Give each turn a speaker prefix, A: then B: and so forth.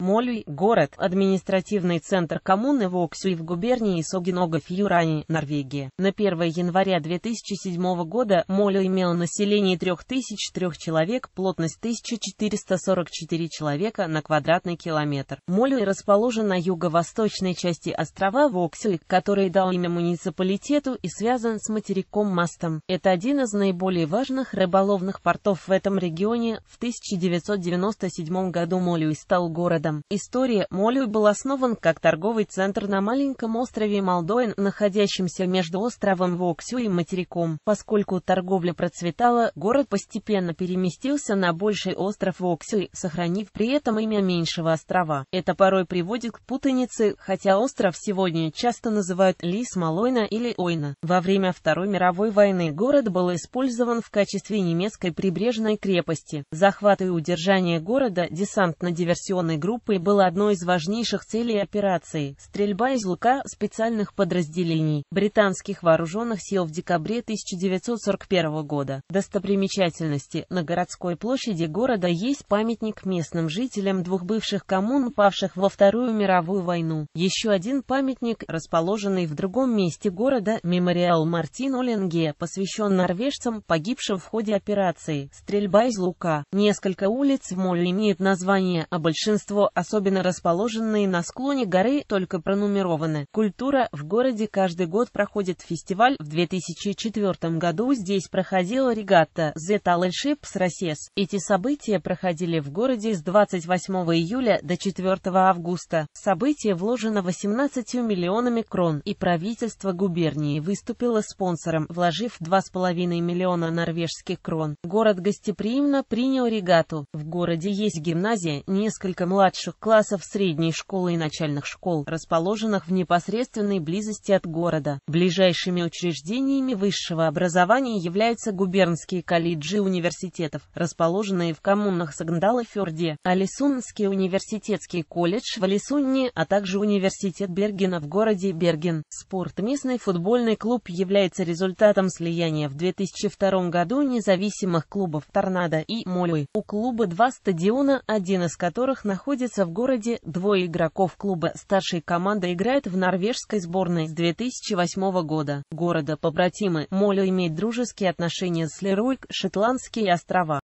A: Молюй – город, административный центр коммуны Воксюй в губернии Юране, Норвегия. На 1 января 2007 года Молюй имел население 3003 человек, плотность 1444 человека на квадратный километр. Молюй расположен на юго-восточной части острова Воксюй, который дал имя муниципалитету и связан с материком Мастом. Это один из наиболее важных рыболовных портов в этом регионе. В 1997 году Молюй стал городом городом. История Молюй был основан как торговый центр на маленьком острове Молдоин, находящемся между островом Воксю и материком. Поскольку торговля процветала, город постепенно переместился на больший остров Воксю, сохранив при этом имя меньшего острова. Это порой приводит к путанице, хотя остров сегодня часто называют Лис Малойна или Ойна. Во время Второй мировой войны город был использован в качестве немецкой прибрежной крепости. Захват и удержание города десантно-диверсионной группы группой было одной из важнейших целей операции – стрельба из лука специальных подразделений британских вооруженных сил в декабре 1941 года. Достопримечательности на городской площади города есть памятник местным жителям двух бывших коммун, павших во Вторую мировую войну. Еще один памятник, расположенный в другом месте города, мемориал Мартин Оленге, посвящен норвежцам, погибшим в ходе операции «Стрельба из лука». Несколько улиц в Моле имеют название, а большинство особенно расположенные на склоне горы, только пронумерованы. Культура в городе каждый год проходит фестиваль. В 2004 году здесь проходила регатта The Talent с Россес. Эти события проходили в городе с 28 июля до 4 августа. Событие вложено 18 миллионами крон, и правительство губернии выступило спонсором, вложив 2,5 миллиона норвежских крон. Город гостеприимно принял регату. В городе есть гимназия, несколько младших младших классов средней школы и начальных школ, расположенных в непосредственной близости от города. Ближайшими учреждениями высшего образования являются губернские колледжи университетов, расположенные в коммунах Сагндал и Ферде, Алисунский университетский колледж в Алисунне, а также университет Бергена в городе Берген. Спорт Местный футбольный клуб является результатом слияния в 2002 году независимых клубов «Торнадо» и «Молюй». У клуба два стадиона, один из которых находится находится в городе, двое игроков клуба старшей команды играют в норвежской сборной с 2008 года. Города побратимы Молю имеет дружеские отношения с Леруйк, Шотландские острова.